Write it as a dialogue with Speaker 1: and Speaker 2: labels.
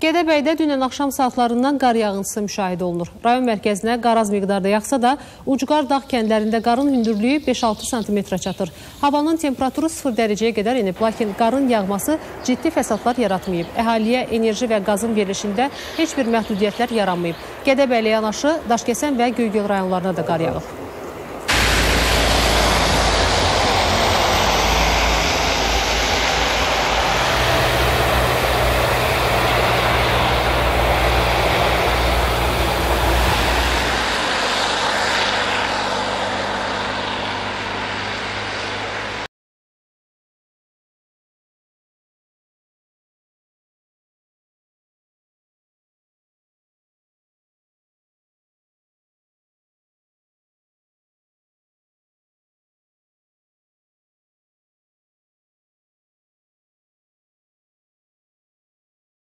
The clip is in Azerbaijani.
Speaker 1: Gədəbəydə dünən axşam saatlarından qar yağıntısı müşahidə olunur. Rayon mərkəzinə qar az miqdarda yağsa da, Ucqar dağ kəndlərində qarın hündürlüyü 5-6 sm çatır. Havanın temperaturu 0 dərəcəyə qədər inib, lakin qarın yağması ciddi fəsadlar yaratmayıb. Əhaliyə enerji və qazın verilişində heç bir məhdudiyyətlər yaranmayıb. Gədəbəylə yanaşı Daşkəsən və Göygöl rayonlarına da qar yağıb.